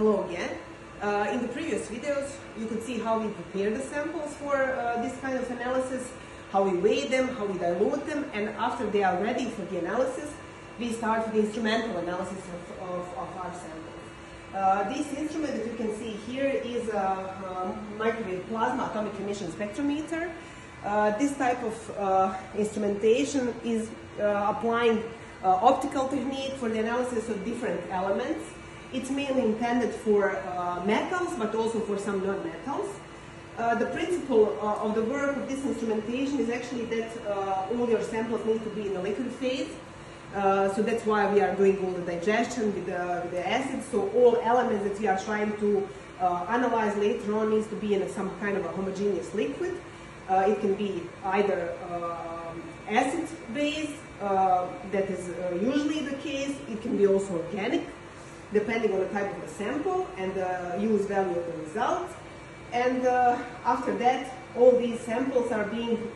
Hello again. Uh, in the previous videos, you could see how we prepare the samples for uh, this kind of analysis, how we weigh them, how we dilute them, and after they are ready for the analysis, we start with the instrumental analysis of, of, of our samples. Uh, this instrument that you can see here is a, a microwave plasma atomic emission spectrometer. Uh, this type of uh, instrumentation is uh, applying optical technique for the analysis of different elements. It's mainly intended for uh, metals, but also for some non-metals. Uh, the principle uh, of the work of this instrumentation is actually that uh, all your samples need to be in a liquid phase. Uh, so that's why we are doing all the digestion with the, with the acids. So all elements that we are trying to uh, analyze later on needs to be in a, some kind of a homogeneous liquid. it can be either um, acid base, that is usually the case. It can be also organic depending on the type of the sample and the use value of the result. And uh, after that, all these samples are being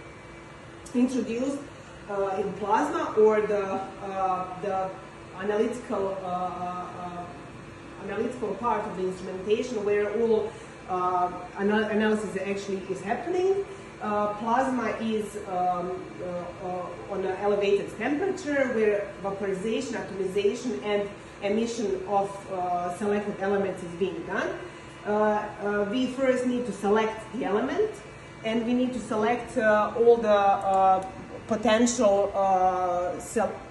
introduced uh, in plasma or the, uh, the analytical, uh, uh, analytical part of the instrumentation where all uh, anal analysis actually is happening. plasma is um, on an elevated temperature where vaporization, atomization, and emission of uh, selected elements is being done. Uh, uh, we first need to select the element and we need to select all the potential uh,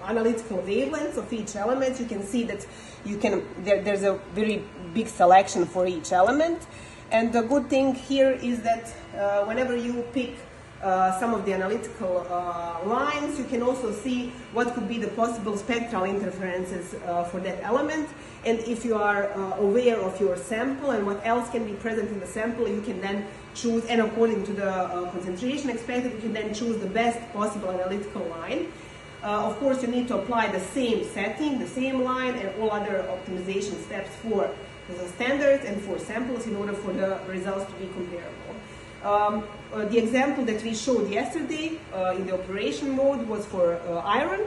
analytical wavelengths of each element. You can see that you can there, there's a very big selection for each element. And the good thing here is that uh, whenever you pick uh, some of the analytical uh, lines, you can also see what could be the possible spectral interferences uh, for that element. And if you are uh, aware of your sample and what else can be present in the sample, you can then choose, and according to the uh, concentration expected, you can then choose the best possible analytical line. of course, you need to apply the same setting, the same line, and all other optimization steps for the standards and for samples in order for the results to be comparable. Um, uh, the example that we showed yesterday uh, in the operation mode was for uh, iron.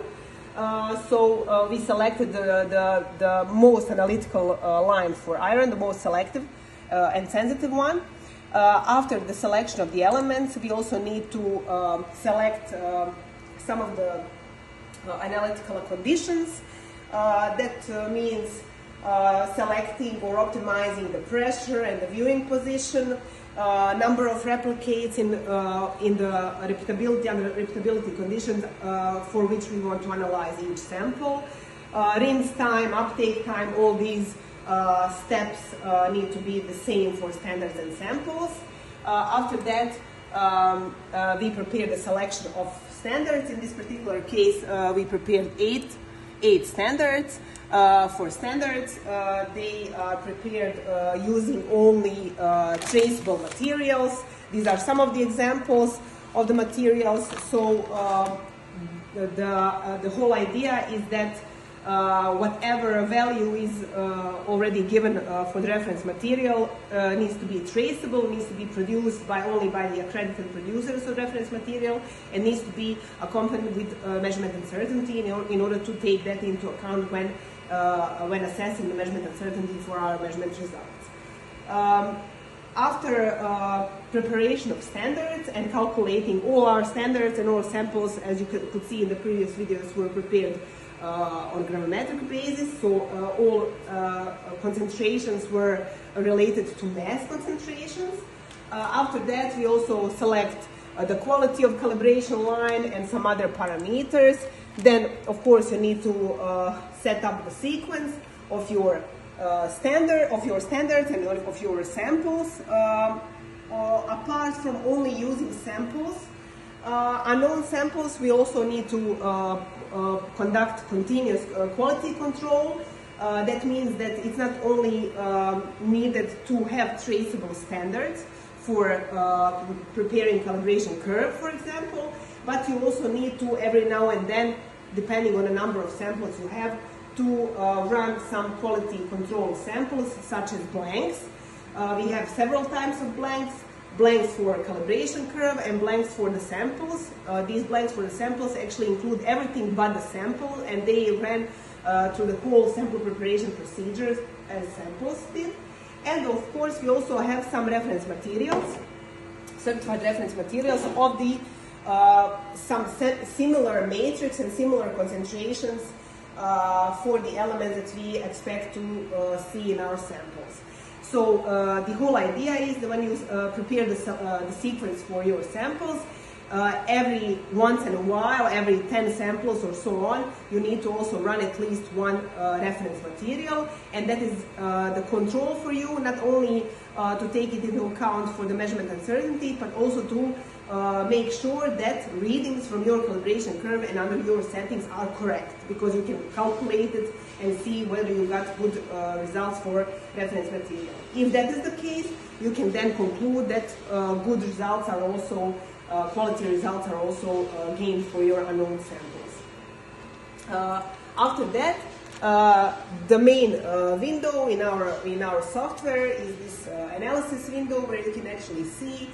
Uh, so uh, we selected the, the, the most analytical uh, line for iron, the most selective and sensitive one. after the selection of the elements, we also need to um, select um, some of the analytical conditions. that means selecting or optimizing the pressure and the viewing position, uh, number of replicates in, uh, in the repeatability and repeatability conditions uh, for which we want to analyze each sample. Uh, rinse time, uptake time, all these uh, steps uh, need to be the same for standards and samples. after that, um, we prepare the selection of standards. In this particular case, we prepared eight, eight standards. Uh, for standards, uh, they are prepared uh, using only uh, traceable materials. These are some of the examples of the materials. So uh, the, the, uh, the, whole idea is that whatever value is already given for the reference material needs to be traceable, needs to be produced by only by the accredited producers of reference material, and needs to be accompanied with measurement uncertainty in, in order to take that into account when uh, when assessing the measurement uncertainty for our measurement results. Um, after uh, preparation of standards and calculating all our standards and all samples, as you could, see in the previous videos, were prepared uh, on gravimetric basis. So uh, all uh, concentrations were related to mass concentrations. Uh, after that, we also select the quality of calibration line and some other parameters. Then, of course, you need to uh, set up the sequence of your uh, standard, of your standards and of your samples. Um, uh, apart from only using samples, uh, unknown samples, we also need to uh, uh, conduct continuous quality control. that means that it's not only um, needed to have traceable standards for preparing calibration curve, for example, but you also need to every now and then, depending on the number of samples you have, to uh, run some quality control samples such as blanks. Uh, we have several types of blanks, blanks for calibration curve and blanks for the samples. Uh, these blanks for the samples actually include everything but the sample and they ran uh, through the whole sample preparation procedures as samples did. And of course, we also have some reference materials, certified reference materials of the uh, some similar matrix and similar concentrations uh, for the elements that we expect to uh, see in our samples. So uh, the whole idea is that when you uh, prepare the, the sequence for your samples, uh, every once in a while, every 10 samples or so on, you need to also run at least one uh, reference material. And that is uh, the control for you, not only uh, to take it into account for the measurement uncertainty, but also to uh, make sure that readings from your calibration curve and under your settings are correct because you can calculate it and see whether you got good uh, results for reference material. If that is the case, you can then conclude that good results are also uh, quality results are also uh, gained for your unknown samples. Uh, after that, uh, the main window in our in our software is this analysis window where you can actually see